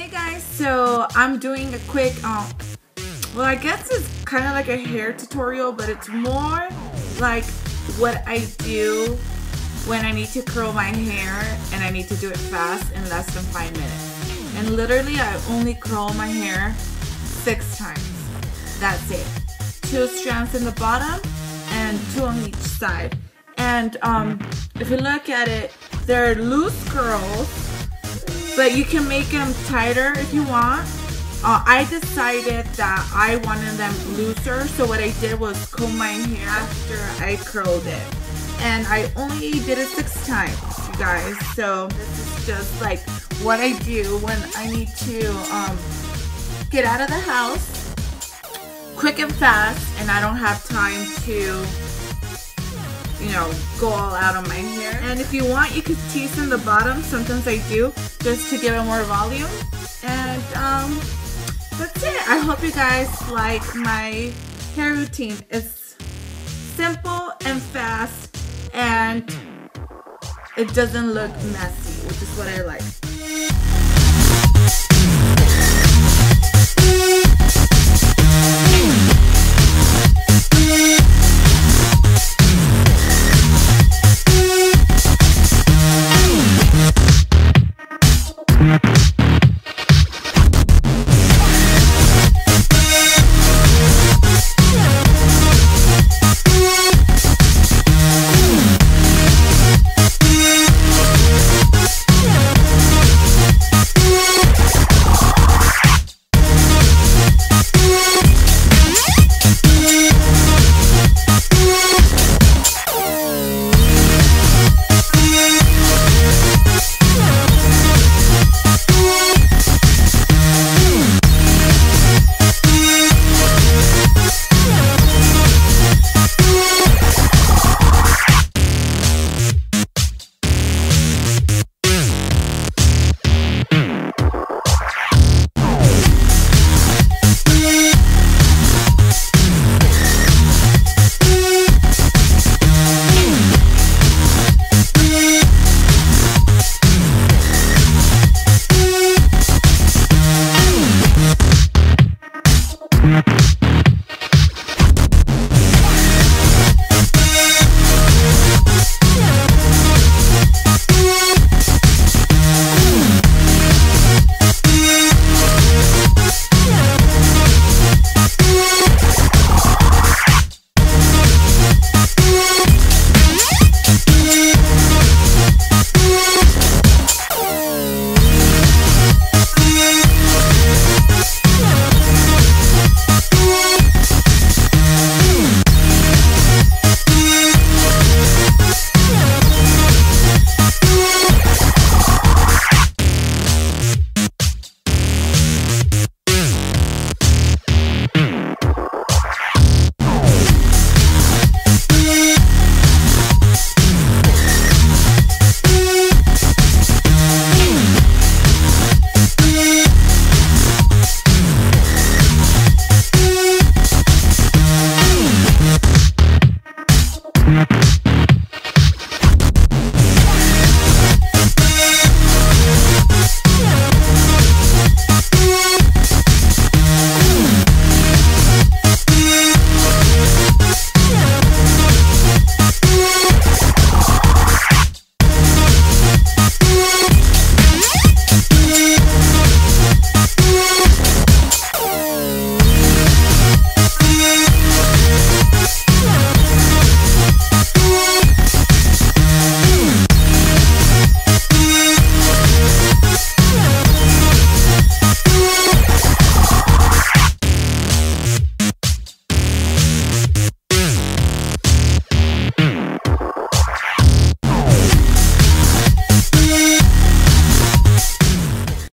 Hey guys, so I'm doing a quick, um, well I guess it's kind of like a hair tutorial, but it's more like what I do when I need to curl my hair and I need to do it fast in less than five minutes. And literally I only curl my hair six times. That's it. Two strands in the bottom and two on each side. And um, if you look at it, they're loose curls but you can make them tighter if you want. Uh, I decided that I wanted them looser, so what I did was comb my hair after I curled it. And I only did it six times, you guys. So this is just like what I do when I need to um, get out of the house quick and fast and I don't have time to you know, go all out on my hair. And if you want, you could tease in the bottom. Sometimes I do, just to give it more volume. And um, that's it. I hope you guys like my hair routine. It's simple and fast, and it doesn't look messy, which is what I like.